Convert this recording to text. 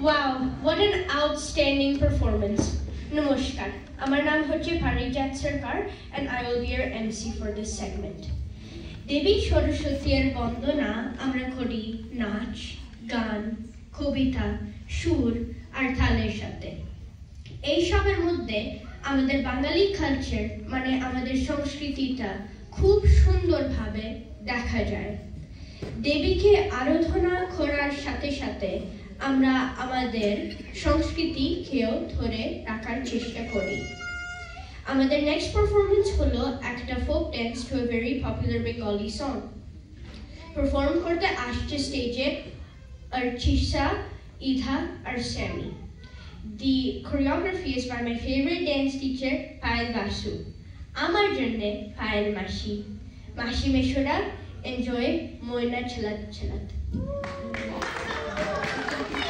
Wow, what an outstanding performance. Namaskar. আমার নাম হচ্ছে পারিজাত সরকার and I will be your MC for this segment. দেবী সরস্বতীর বন্দনা আমরা করি নাচ গান কবিতা সুর আর তালের সাথে এইসবের মধ্যে আমাদের বাঙালি কালচার মানে আমাদের সংস্কৃতিটা খুব সুন্দরভাবে দেখা যায় দেবীকে আরাধনা করার সাথে সাথে আমরা আমাদের সংস্কৃতিকেও ধরে রাখার চেষ্টা করি আমাদের নেক্সট পারফরমেন্স হলো একটা folk dance to a very popular Bengali song perform করতে আসছে স্টেজে Archisa, Idha, R Sammy. The choreography is by my favorite dance teacher, Payal Vasu. আমার জন্যে পায়েল মাসি মাসি মেশোরা Enjoy Moina Chalat Chalat.